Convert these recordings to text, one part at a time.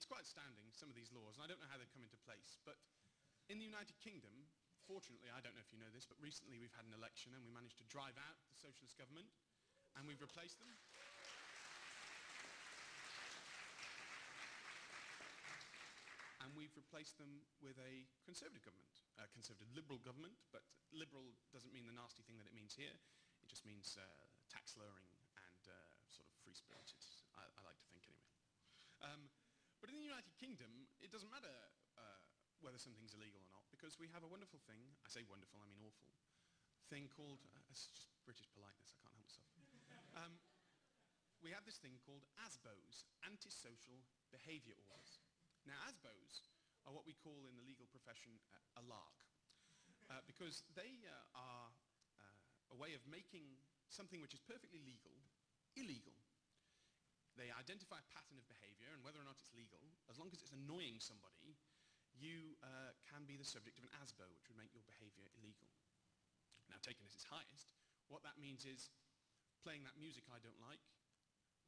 it's quite astounding, some of these laws, and I don't know how they come into place, but in the United Kingdom, fortunately, I don't know if you know this, but recently we've had an election and we managed to drive out the socialist government and we've replaced them. and we've replaced them with a conservative government, a conservative liberal government, but liberal doesn't mean the nasty thing that it means here. It just means uh, tax lowering and uh, sort of free-spirited, I, I, like to think anyway. Um, but in the United Kingdom, it doesn't matter uh, whether something's illegal or not, because we have a wonderful thing, I say wonderful, I mean awful, thing called, uh, it's just British politeness, I can't help myself. Um, we have this thing called ASBOs, Antisocial Behaviour Orders. Now, ASBOs are what we call in the legal profession uh, a lark, uh, because they uh, are uh, a way of making something which is perfectly legal, illegal. They identify a pattern of behavior, and whether or not it's legal, as long as it's annoying somebody, you uh, can be the subject of an ASBO, which would make your behavior illegal. Now, taken at its highest, what that means is playing that music I don't like,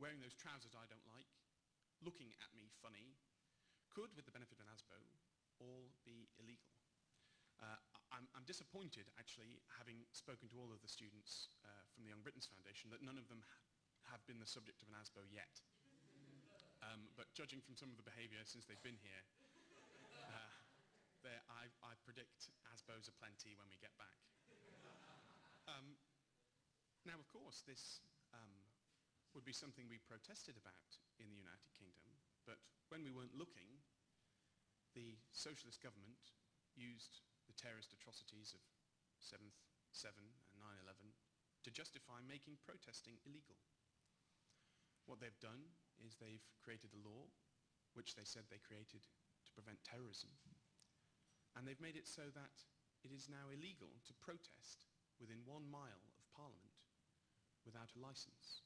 wearing those trousers I don't like, looking at me funny, could, with the benefit of an ASBO, all be illegal. Uh, I'm, I'm, disappointed, actually, having spoken to all of the students uh, from the Young Britons Foundation, that none of them have been the subject of an ASBO yet. Um, but judging from some of the behaviour since they've been here, uh, I, I, predict ASBOs are plenty when we get back. Um, now, of course, this um, would be something we protested about in the United Kingdom, but when we weren't looking, the socialist government used the terrorist atrocities of 7th, 7 and 9-11 to justify making protesting illegal. What they've done is they've created a law which they said they created to prevent terrorism. And they've made it so that it is now illegal to protest within one mile of Parliament without a license.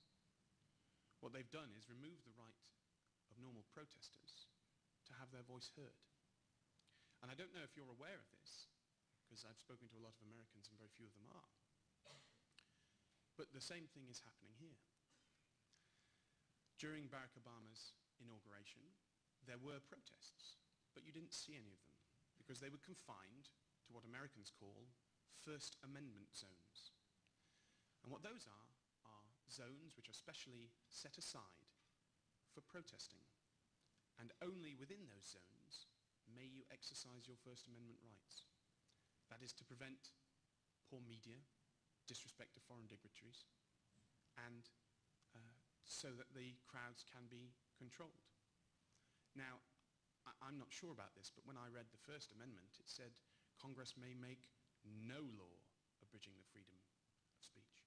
What they've done is remove the right of normal protesters to have their voice heard. And I don't know if you're aware of this, because I've spoken to a lot of Americans and very few of them are. But the same thing is happening here. During Barack Obama's inauguration, there were protests, but you didn't see any of them because they were confined to what Americans call First Amendment zones. And what those are, are zones which are specially set aside for protesting. And only within those zones may you exercise your First Amendment rights. That is to prevent poor media, disrespect to foreign dignitaries, and so that the crowds can be controlled. Now, I- am not sure about this, but when I read the First Amendment, it said Congress may make no law abridging the freedom of speech.